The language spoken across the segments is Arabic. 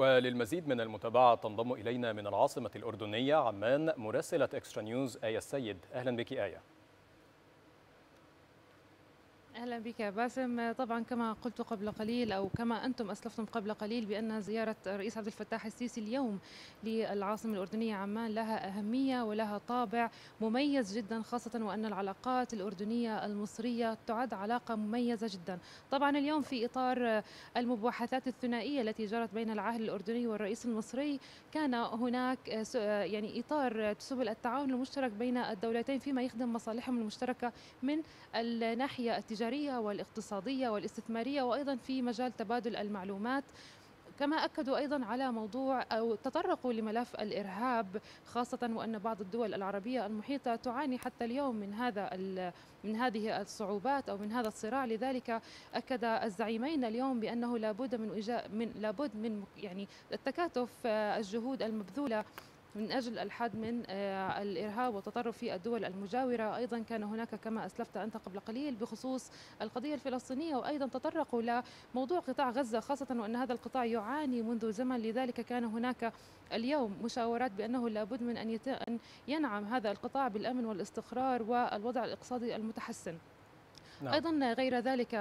وللمزيد من المتابعة تنضم إلينا من العاصمة الأردنية عمان مراسلة إكسترا نيوز آية السيد. أهلا بك آية. أهلا بك باسم. طبعا كما قلت قبل قليل أو كما أنتم أسلفتم قبل قليل بأن زيارة الرئيس عبد الفتاح السيسي اليوم للعاصمة الأردنية عمان لها أهمية ولها طابع مميز جدا خاصة وأن العلاقات الأردنية المصرية تعد علاقة مميزة جدا. طبعا اليوم في إطار المباحثات الثنائية التي جرت بين العاهل الأردني والرئيس المصري كان هناك يعني إطار سبل التعاون المشترك بين الدولتين فيما يخدم مصالحهم المشتركة من الناحية التجارية. التجارية والاقتصادية والاستثمارية وأيضا في مجال تبادل المعلومات. كما أكدوا أيضا على موضوع أو تطرقوا لملف الإرهاب خاصة وأن بعض الدول العربية المحيطة تعاني حتى اليوم من هذا من هذه الصعوبات أو من هذا الصراع. لذلك أكد الزعيمين اليوم بأنه لابد من من لابد من يعني التكاتف الجهود المبذولة من أجل الحد من الإرهاب والتطرف في الدول المجاورة. أيضا كان هناك كما أسلفت أنت قبل قليل بخصوص القضية الفلسطينية وأيضا تطرقوا لموضوع قطاع غزة خاصة وأن هذا القطاع يعاني منذ زمن. لذلك كان هناك اليوم مشاورات بأنه لابد من أن ينعم هذا القطاع بالأمن والاستقرار والوضع الاقتصادي المتحسن. نعم. أيضا غير ذلك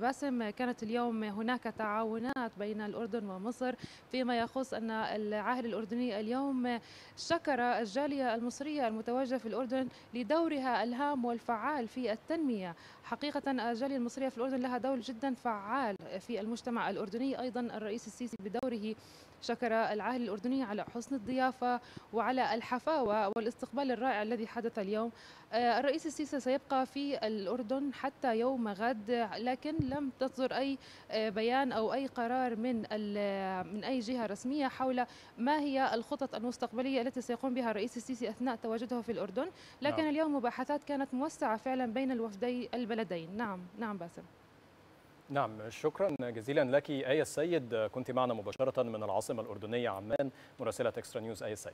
باسم كانت اليوم هناك تعاونات بين الأردن ومصر فيما يخص أن العاهل الأردني اليوم شكر الجالية المصرية المتواجدة في الأردن لدورها الهام والفعال في التنمية حقيقة الجالية المصرية في الأردن لها دور جدا فعال في المجتمع الأردني أيضا الرئيس السيسي بدوره شكر العاهل الأردني على حسن الضيافة وعلى الحفاوة والاستقبال الرائع الذي حدث اليوم. الرئيس السيسي سيبقى في الأردن حتى يوم غد لكن لم تصدر أي بيان أو أي قرار من من أي جهة رسمية حول ما هي الخطط المستقبلية التي سيقوم بها الرئيس السيسي أثناء تواجده في الأردن. لكن نعم. اليوم مباحثات كانت موسعة فعلا بين الوفدي البلدين. نعم نعم باسم. نعم شكرا جزيلا لك آية السيد. كنت معنا مباشرة من العاصمة الأردنية عمان. مراسلة إكسترا نيوز آية السيد.